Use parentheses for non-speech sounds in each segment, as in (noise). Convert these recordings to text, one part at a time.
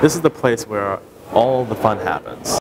This is the place where all the fun happens.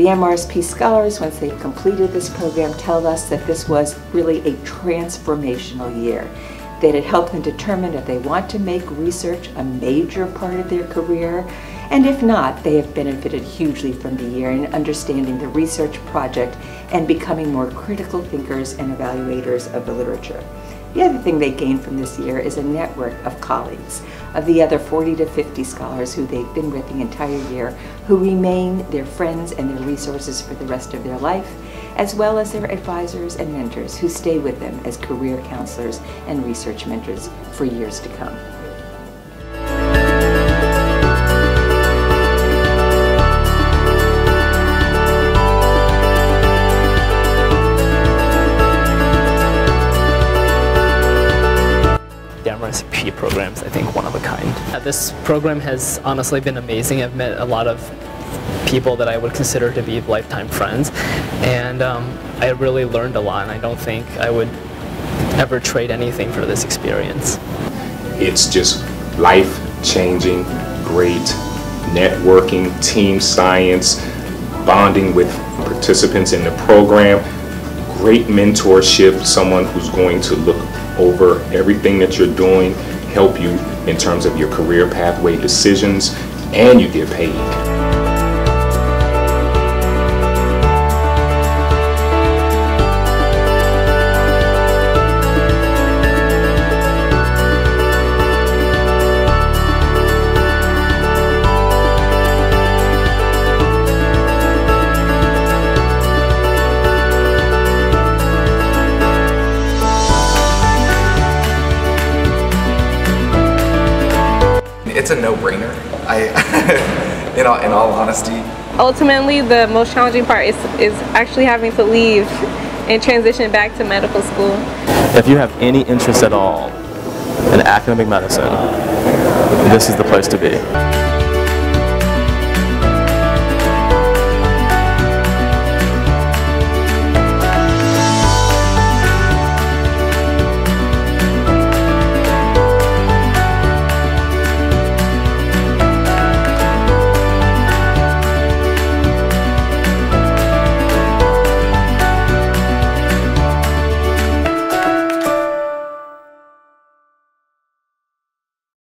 The MRSP scholars, once they've completed this program, tell us that this was really a transformational year, that it helped them determine if they want to make research a major part of their career, and if not, they have benefited hugely from the year in understanding the research project and becoming more critical thinkers and evaluators of the literature. The other thing they gained from this year is a network of colleagues, of the other 40 to 50 scholars who they've been with the entire year, who remain their friends and their resources for the rest of their life, as well as their advisors and mentors who stay with them as career counselors and research mentors for years to come. The programs, I think, one of a kind. Uh, This program has honestly been amazing. I've met a lot of people that I would consider to be lifetime friends, and um, I really learned a lot, and I don't think I would ever trade anything for this experience. It's just life changing, great networking, team science, bonding with participants in the program, great mentorship, someone who's going to look over everything that you're doing, help you in terms of your career pathway decisions, and you get paid. It's a no-brainer. I, (laughs) in all, in all honesty, ultimately the most challenging part is, is actually having to leave and transition back to medical school. If you have any interest at all in academic medicine, this is the place to be.